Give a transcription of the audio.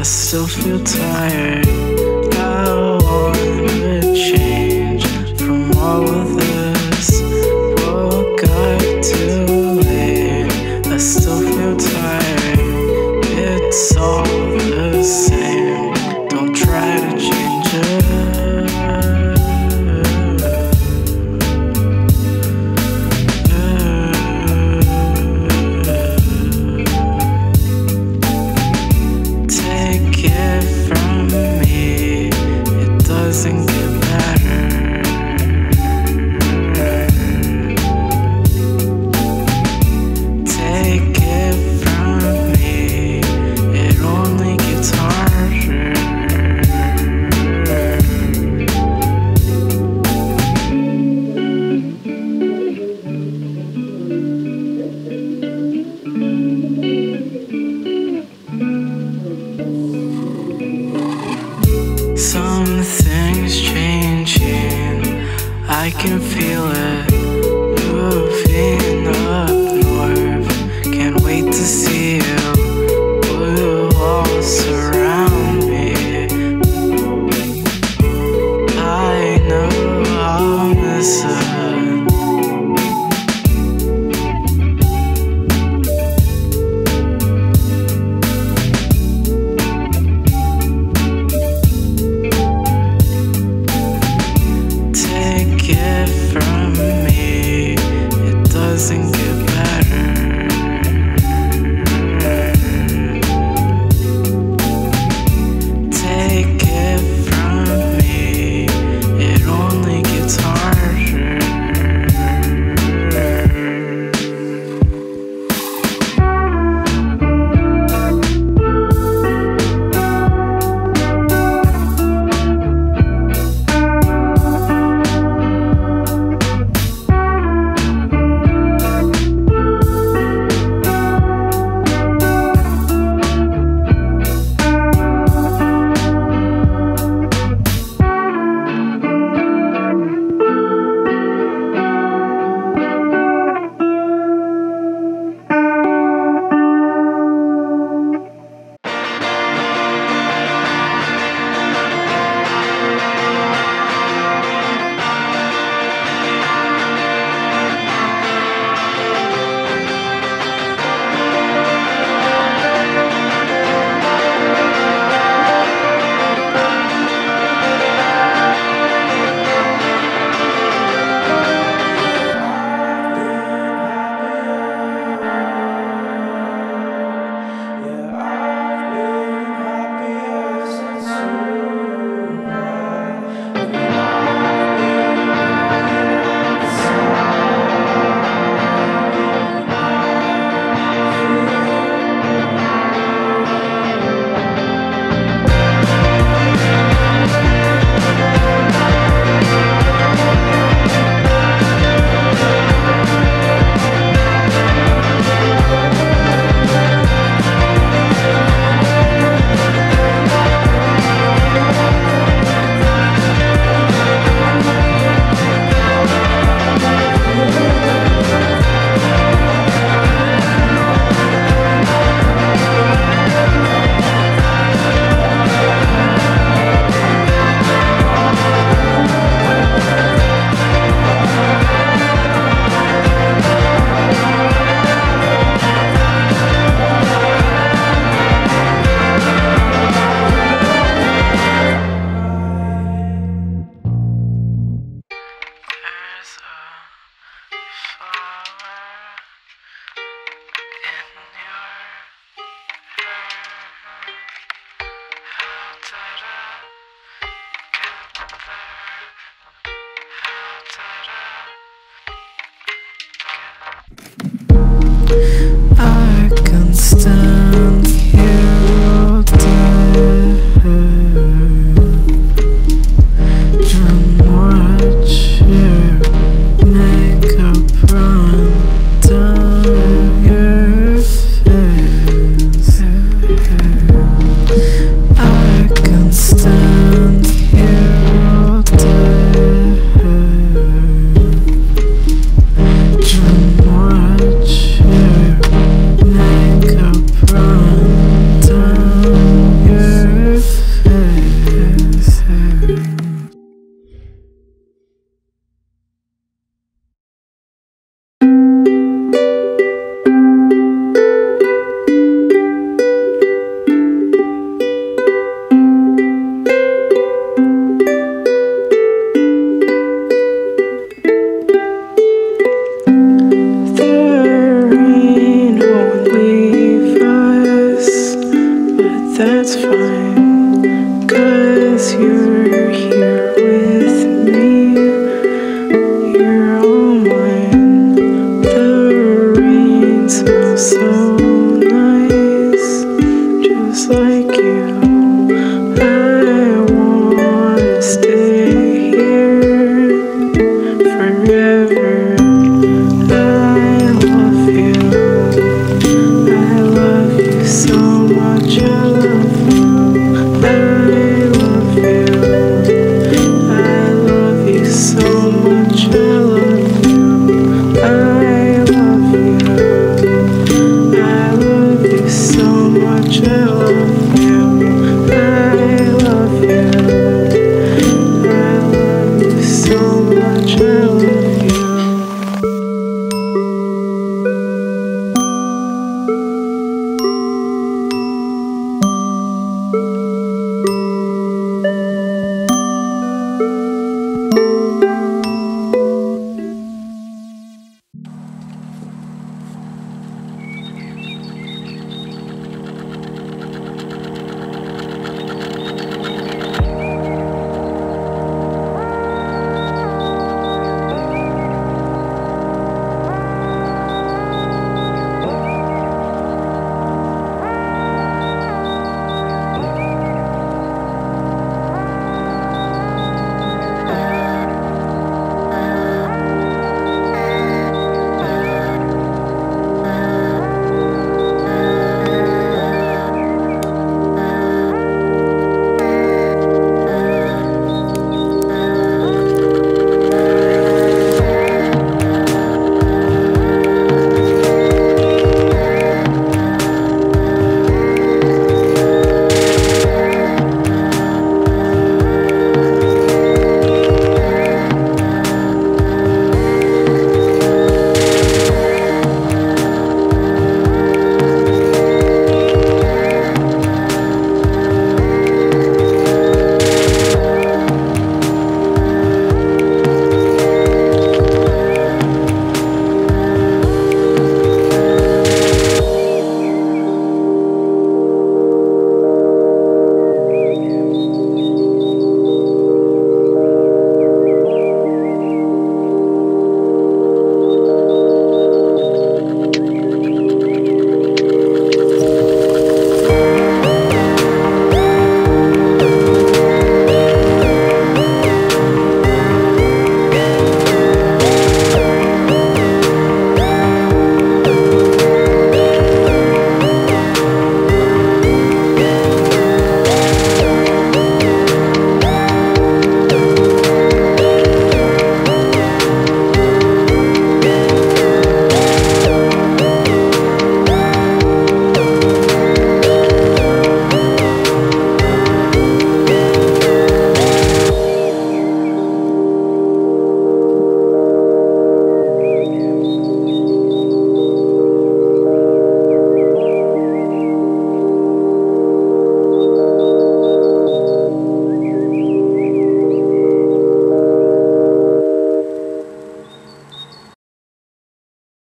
I still feel tired. time.